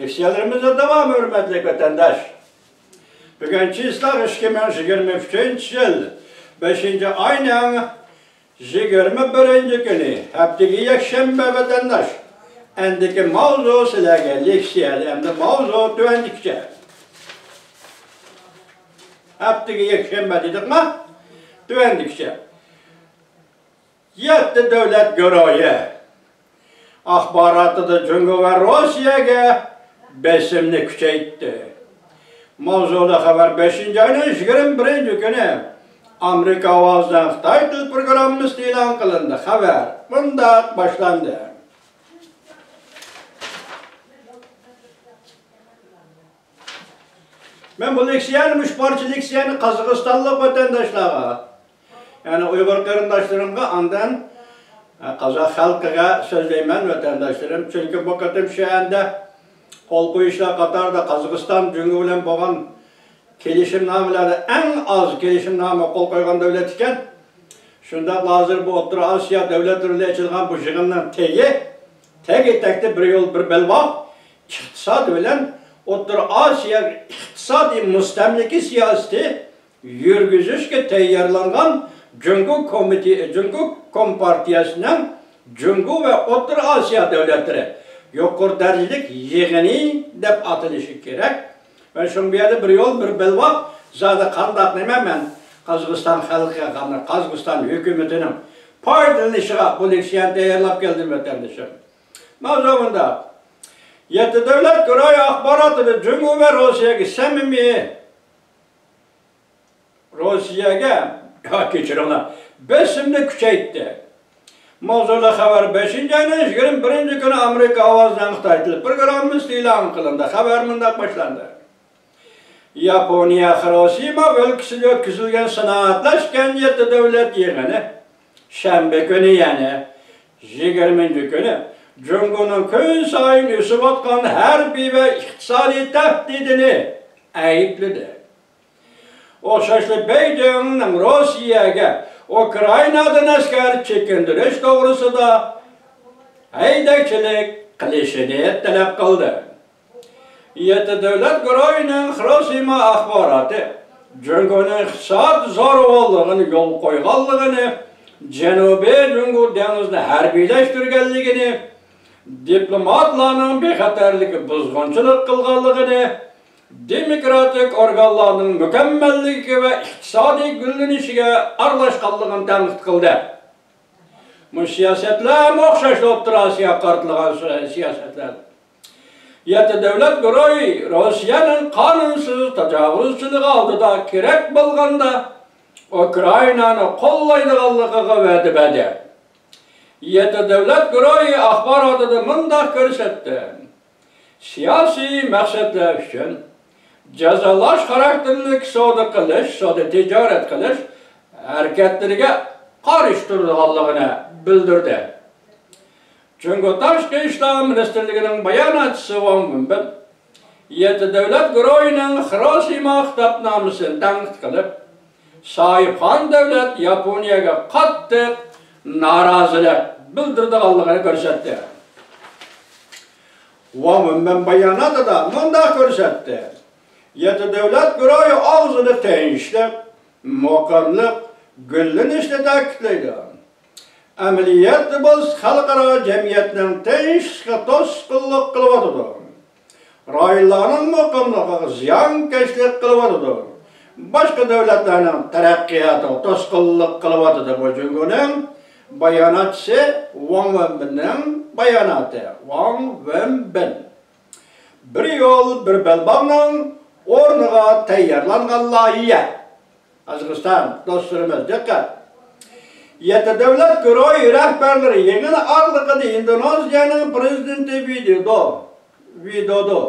Leksiyalarımıza devam hürmetli vatandaş. Bugün Çislak 2023 yıl 5. ayının 21. günü hepteki yakşembe vatandaş. Endiki mavzu silage leksiyel hem de mavzu düvendikçe. Hepteki yakşembe dedik mi? Düvendikçe. Yetti devlet görevi. Ahbaratı da Cungo ve Rusya'ya besimni kuchaytdi mavzuda xabar 5 ayning 21 kuni amerika ovozidan xitoy til programmasi e'lon qilindi xabar bundaq boshlandi men bu leksiyani uch parcha leksiyani qozog'istonlik vatandoshlarga ya'ni uyg'ur qarindoshlarimga andan qozoq xalqiga so'zlayman vatandoshlarım chunki bu qatim shu Kol koyuşlar Katar'da Kazakistan Cumhuriyeti bilen boğan kelişimnamelerde en az kelişimname kol koygan devlet iken Şunda hazır bu Orta Asya devletlerinde açılgan bu jığından tegi tek tekte bir yol bir belbaq iktisad bilen Orta Asya iktisadi müstemliki siyaseti yürgüzüşke teyyarlangan Cungu Komite, Cungu Kompartiyasının Cungu ve Orta Asya devletleri yuqori darajalik yig'ini deb atilishi kerak va shu bu yerda bir yo'l bir belvoq zada qandaq nima men qozog'iston xalqiga qozog'iston hukumatining foydalanishiga bu leksiyani tayyorlab keldim vatandoshim mavzumunda yetti davlat guruhi axborotini jungu va rossiyaga samimiy rossiyaga kechiringlar besimni kuchaytdi Mavzula xabar 5 ayning 21 kuni Amerika ovozidan Xitoy programmasi e'lon qilindi. Xabar bunday boshlandi. Yaponiya Hiroshima o'lkasida o'tkazilgan sanoatlashgan yetti davlat yig'ini shanba kuni ya'ni 20 kuni Jungoning kun sayin o'sib otgan harbiy va iqtisodiy tahdidini aybladi. O'xshashli Beijingning Rossiyaga Ukraynadan askar çekindiriş doğrusu da haydakchilik qilishini talab qildi. Yetti davlat guruhining Xirosima axboroti Jungoning iqtisod zo'ravonligini yo'l qo'yganligini, Janubiy Jungo dengizini harbiylashtirganligini, diplomatlarning bexatarligi buzg'unchilik qilganligini demokratik orqanlarının mükəmməlliyi və iqtisadi güllünüşügə arlaşqanlığını tənqid qıldı. Bu siyasətlər oxşaşlı Otturasiya qartılığan siyasətlər. Yəti dövlət quroyu Rusiyanın qanunsuz təcavüzçülüğü aldıda kirək bulğanda Ukraynanı qollaydıqallıqıqı vədi bədi. Yəti dövlət quroyu axbar adıdı mündaq görsətdi. Siyasi məqsədlər üçün жазалаш характерлік соды қылыш, соды тежарет қылыш harakatlariga қарыш bildirdi білдірді. Çünkü Taşkı İslam Ministerliğinin bayanatçısı davlat gün ben, yedi devlet güroyunun Hirosima kitapnamısını tanıt kılıp, Sahiphan devlet Yaponiyaga kattı, narazılık bildirdi Allah'ını görsetti. Ve ben bayanatı. Yetti devlet güroyu ağzını teyinçlik, mukamlık, güllenişle takiplaydi. Ameliyat biz xalqaro jamiyatning tinchlikka to'sqinlik qilyotidi. Rayonlarning muqimligiga ziyonkashlik qilyotidi. Boshqa davlatlarning taraqqiyoti to'sqinlik qilyotidi bu junguning bayonotchisi Wang Wenbinning bayonoti. Wang Wenbin. Bir yo'l bir belbog'ning o'rniga tayyorlangan loyiha qozog'iston do'stlarimiz diqqat yetti davlat guruhi rahbarlari yig'in orlig'ida indoneziyaning prezidenti videoda videoda.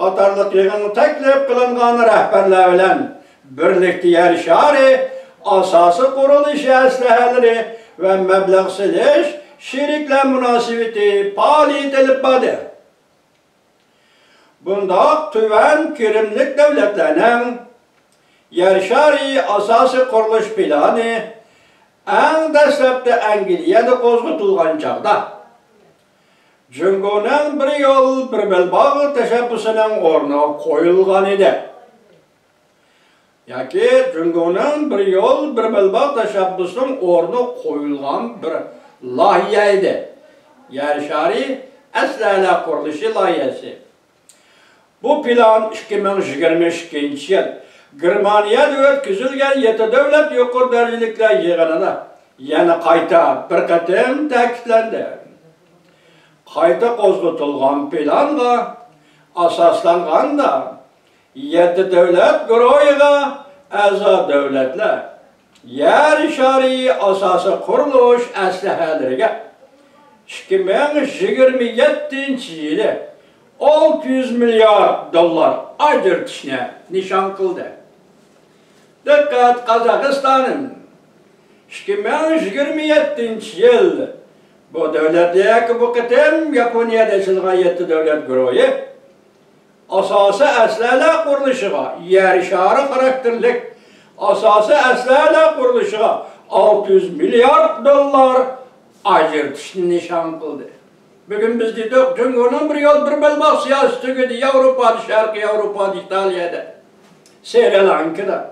Qatorliq yig'in taklif qilingan rahbarlar bilan birlikda yarishari asosi qurilish aslahalari va mablag' silish sheriklar munosabati faoliyat ilib bordi Bundaq tüvən kirimlik devletlerinin yarışari asası kuruluş planı en dəstəbdə Əngiliyyədə qozğutulğan çağda Cüngo'nun bir yol bir belbağı teşebbüsünün orna koyulgan idi. Yaki Cüngo'nun bir yol bir belbağı teşebbüsünün orna koyulgan bir lahiye idi. Yer şari esrele kuruluşu layihesi. Bu plan 2022 yıl Germaniyada o'tkazilgan 7 davlat yuqori darajaliklar yig'inida yana qayta bir qatim ta'kidlandi. Qayta qo'zg'atilgan planga asoslanganda yetti davlat guruhiga a'zo davlatlar yer shariy asosi qurilish aslahalariga 2027 yili 600 milyar dollar ajratishni nishon qildi. Dikkat Kazakistan'ın. 2027 yıl? Bu devletlerdeki bu kıtım Japonya'da çılgan yetti devlet grubu asası eslerle kuruluşuna yer şarı karakterlik. Asası eslerle kuruluşuna 600 milyar dolar. Ajırtışını nişan kıldı. Bugün biz dedik, Cumhur'un bir yol bir belbak siyaseti gidiyor Avrupa'da, Şarkı Avrupa'da, İtalya'da. Seyrelankı'da.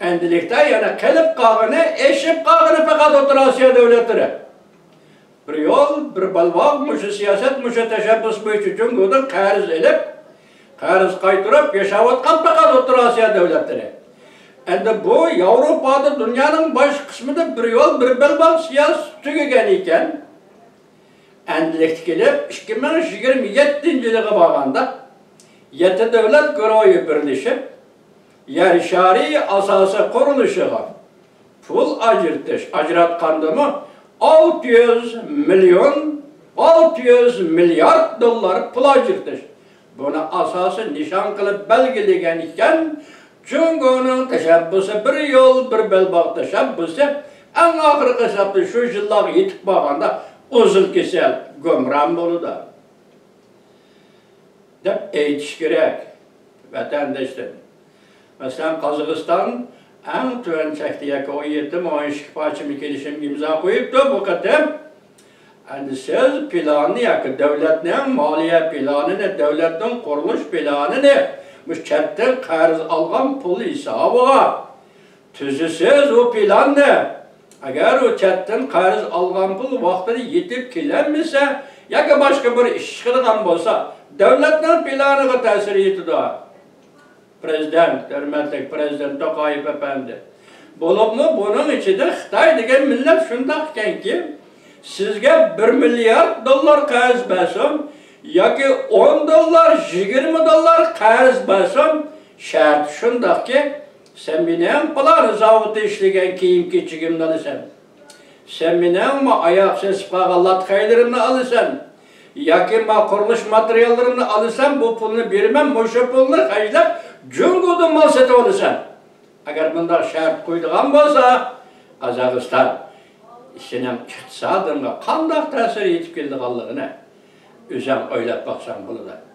Endilikte yani kelip kağını, eşip kağını fakat otur Asya devletleri. Bir yol, bir balvak, muşu siyaset, muşu teşebbüs boyucu cüngudun kariz elip, kariz kaytırıp yaşavatkan fakat otur Asya devletleri. Endi bu Avrupa'da dünyanın baş kısmında bir yol, bir balvak siyaset tügegen iken, endilikte gelip 2027 yılıga bağanda, yetti devlet görevi birleşip, yer şari asası kuruluşuğa pul ajırtış, ajratkandı mı 600 milyon 600 milyar dolar pul ajırtış. Buna asası nişan kılıp belgilegen iken Cungo'nun teşebbüsü bir yol bir belbaq teşebbüsü en ahırkı hesapta şu yıllar yetip bağanda uzun kesel gömran bolu da. Dep eğitiş gerek vatandaşlar. Mesela Kazakistan en tüven çektiği o yetim o işki parçamı gelişim imza koyup da bu kadar yani siz planı yakı devletin maliye planı ne, devletin kuruluş planı ne, müşketten karz algan pul hesabıga tüzüsüz o plan ne? Əgər o kətdən qəriz alğan pul vaxtını yetib kilənmirsə, ya ki başqa bir iş qılğan bolsa, dövlətin planına təsir yetidir. Prezident, hörmətli prezident Toqayev əfəndi. Bolubmu bunun içində Xitay degen millət şundaq ikən ki, sizə 1 milyard dollar qəriz bəsəm, ya ki 10 dollar, 20 dollar qəriz bəsəm, şərt şundaq ki, sen benim plan zavutda ishlagan kiyim kechigimni olasan. Sen mening ma oyoq sespaga latkaylarimni olasan. yoki ma qurilish materiallarini olasan, bu pulni berman, o'sha pulni hajlab Cungu'da mal seti olasan. Agar bunda şart koyduğun bolsa, Kazakistan senin iqtisadına qandaq ta'sir yetib keldiganligini o'zing o'ylab boqsang bo'ladi.